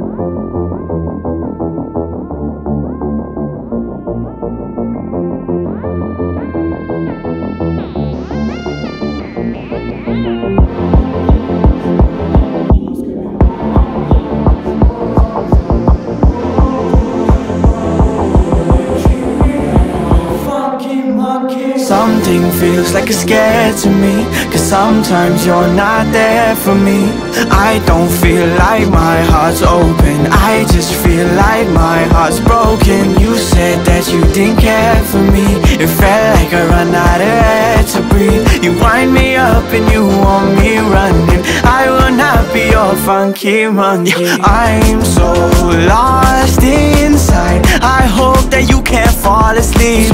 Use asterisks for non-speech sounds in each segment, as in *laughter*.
Thank you. Something feels like it's scared to me Cause sometimes you're not there for me. I don't feel like my heart's open I just feel like my heart's broken. You said that you didn't care for me It felt like I ran out of air to breathe. You wind me up and you want me running. I will not be your funky monkey. *laughs* I'm so lost inside. I hope that you can't fall asleep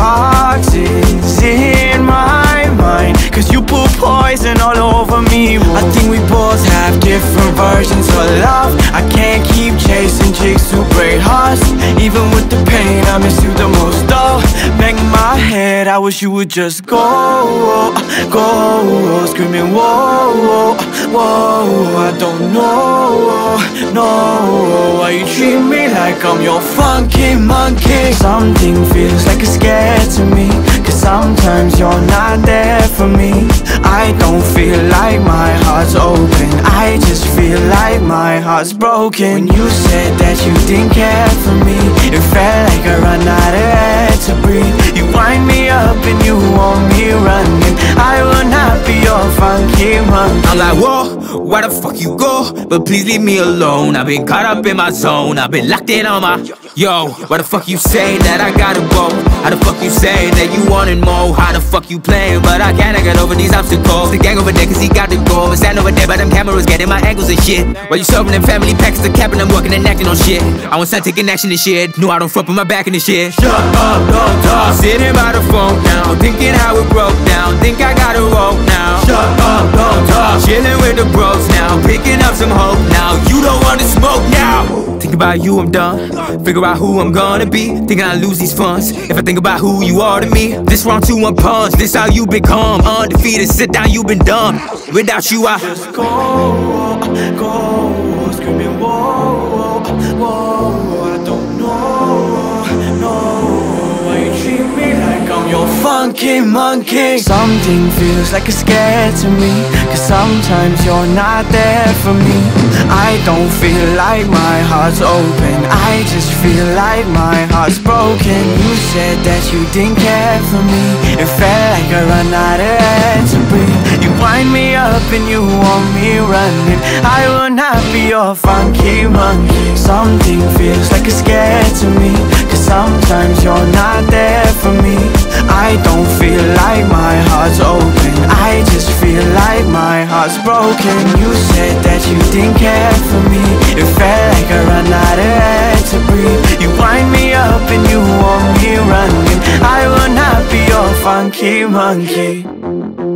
poison all over me I think we both have different versions of love. I can't keep chasing chicks who break hearts. Even with the pain I miss you the most though. Bang my head, I wish you would just go Go, screaming whoa, whoa. I don't know, no Why you treat me like I'm your funky monkey? Something feels like it's scared to me Cause sometimes you're not there for me I don't feel like my heart's open. I just feel like my heart's broken. When you said that you didn't care for me It felt like I ran out of air to breathe. You wind me up and you want me running. I will not be your funky monkey I'm like, whoa, where the fuck you go? But please leave me alone. I've been caught up in my zone. I've been locked in on my. Yo, why the fuck you say that I gotta go? How the fuck you say that you wanted more? How the fuck you playing? But I can't get over these obstacles. The gang over there, cause he got the goal. And stand over there, but them cameras getting my angles and shit. While you serving them family packs, the cap and I'm working and acting on shit. I want start taking action and shit. No, I don't fuck with my back in the shit. Shut up, don't talk. Sitting by the phone now, thinking how it broke down. Think I Chilling with the bros now, picking up some hope now. You don't wanna smoke now. Think about you, I'm done. Figure out who I'm gonna be. Thinking I lose these funds. If I think about who you are to me, this round two, one punch. This how you become undefeated. Sit down, you been dumb. Without you, I. Just go, go, your funky monkey. Something feels like it's scared to me Cause sometimes you're not there for me. I don't feel like my heart's open. I just feel like my heart's broken. You said that you didn't care for me. It felt like I ran out of air to breathe. You wind me up and you want me running. I will not be your funky monkey. Something feels like it's scared to me Cause sometimes you're not there I don't feel like my heart's open. I just feel like my heart's broken. You said that you didn't care for me. It felt like I ran out of air to breathe. You wind me up and you want me running. I will not be your funky monkey